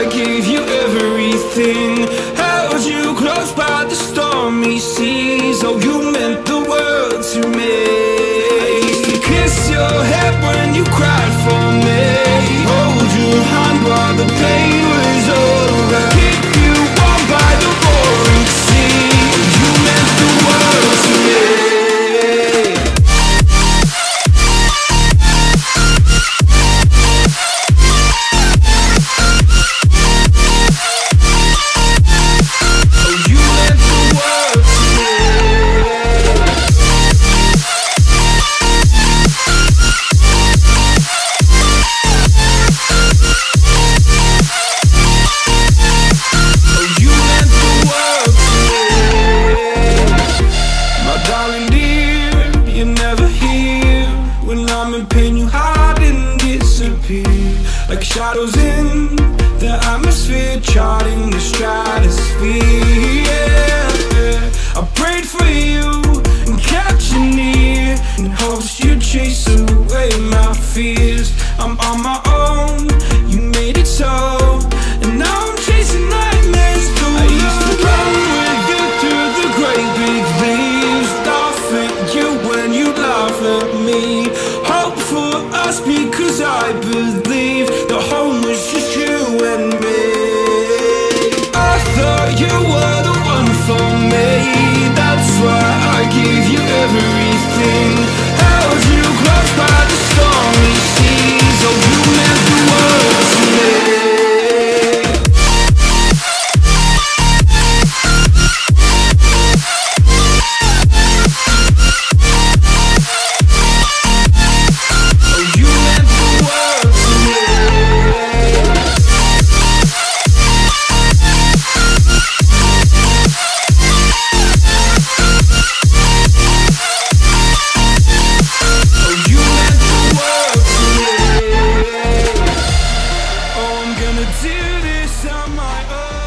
I gave you everything. Held you close by the stormy seas. Oh, you When pain, you hide and disappear. Like shadows in the atmosphere, charting the stratosphere. Yeah. I prayed for you and kept you near in hopes you'd chase away my fears. Us because I believe The home was just you and me. I thought you were the one for me. That's why I gave you everything gonna do this on my own.